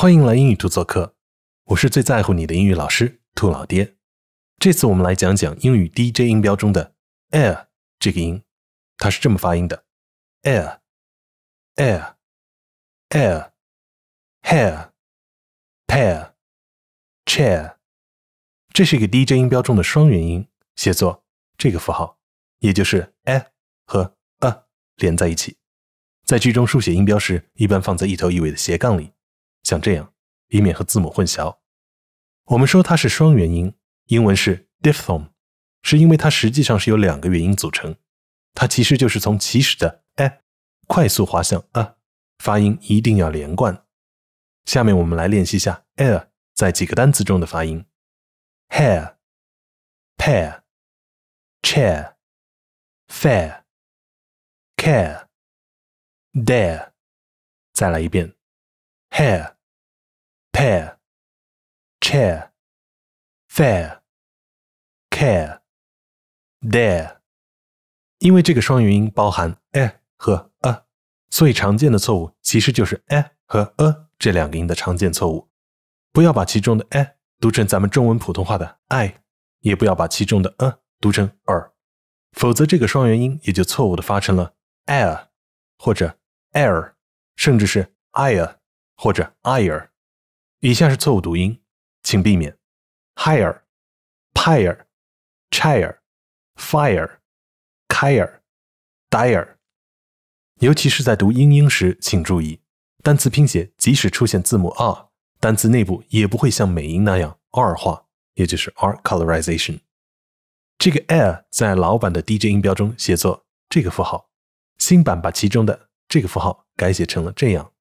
欢迎来英语兔做客，我是最在乎你的英语老师兔老爹。这次我们来讲讲英语 DJ 音标中的 air 这个音，它是这么发音的：air air air hair pair chair。这是一个 DJ 音标中的双元音，写作这个符号，也就是 a 和 a 连在一起。在句中书写音标时，一般放在一头一尾的斜杠里，像这样，以免和字母混淆。我们说它是双元音，英文是 diphthong，是因为它实际上是由两个元音组成。它其实就是从起始的 a 快速滑向 a，发音一定要连贯。下面我们来练习一下 air 在几个单词中的发音：hair、pair、chair、fair、care。dare，再来一遍，hair、pair、chair、fair、care、dare。因为这个双元音包含 a 和 a，所以常见的错误其实就是 a 和 a 这两个音的常见错误。不要把其中的 a 读成咱们中文普通话的 i，也不要把其中的 a 读成 r，否则这个双元音也就错误的发成了 air 或者。air，甚至是 ire 或者 ire。以下是错误读音，请避免：higher、pyre、chair、fire、care、dire。尤其是在读英音时，请注意，单词拼写即使出现字母 r，单词内部也不会像美音那样 r 化，也就是 r colorization。这个 air 在老版的 DJ 音标中写作这个符号，新版把其中的这个符号改写成了这样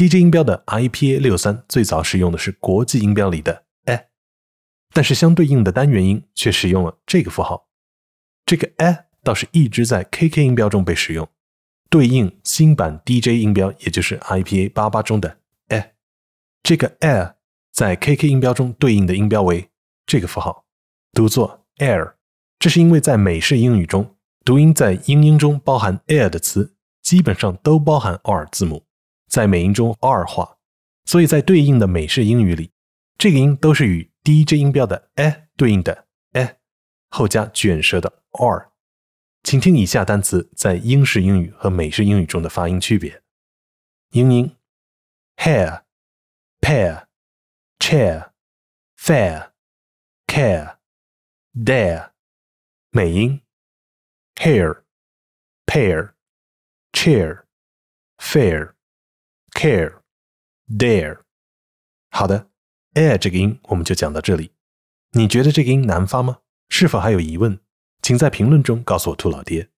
：DJ 音标的 IPA 六三最早使用的是国际音标里的 a，但是相对应的单元音却使用了这个符号。这个 a 倒是一直在 KK 音标中被使用，对应新版 DJ 音标，也就是 IPA 八八中的 a。这个 air 在 KK 音标中对应的音标为这个符号，读作 air。这是因为在美式英语中，读音在英音中包含 air 的词。基本上都包含 r 字母，在美音中 r 化，所以在对应的美式英语里，这个音都是与 DJ 音标的 a 对应的 a 后加卷舌的 r。请听以下单词在英式英语和美式英语中的发音区别：英音 hair、pair、chair、fair、care、dare；美音 hair、pair。chair, fair, care, dare。好的，air 这个音我们就讲到这里。你觉得这个音难发吗？是否还有疑问？请在评论中告诉我兔老爹。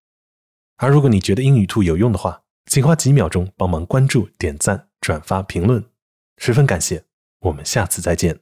而如果你觉得英语兔有用的话，请花几秒钟帮忙关注、点赞、转发、评论，十分感谢。我们下次再见。